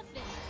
nothing.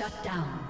Shut down.